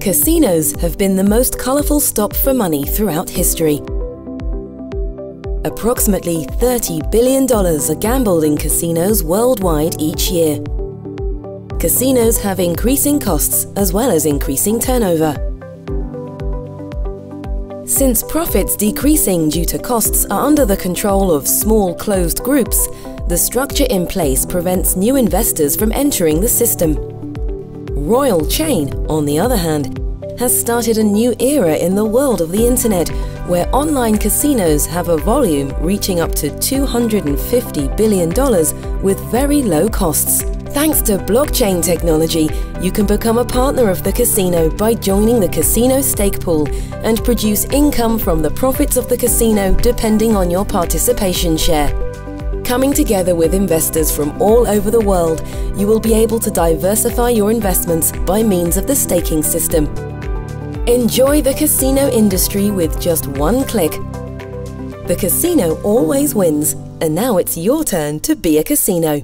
Casinos have been the most colourful stop for money throughout history. Approximately $30 billion are gambled in casinos worldwide each year. Casinos have increasing costs as well as increasing turnover. Since profits decreasing due to costs are under the control of small closed groups, the structure in place prevents new investors from entering the system. Royal Chain, on the other hand, has started a new era in the world of the internet, where online casinos have a volume reaching up to $250 billion with very low costs. Thanks to blockchain technology, you can become a partner of the casino by joining the casino stake pool and produce income from the profits of the casino depending on your participation share. Coming together with investors from all over the world, you will be able to diversify your investments by means of the staking system. Enjoy the casino industry with just one click. The casino always wins, and now it's your turn to be a casino.